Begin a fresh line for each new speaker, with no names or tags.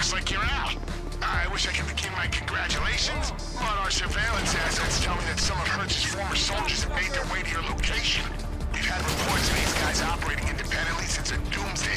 looks like you're out. I wish I could begin my congratulations, but our surveillance assets tell me that some of Hertz's former soldiers have made their way to your location. We've had reports of these guys operating independently since a doomsday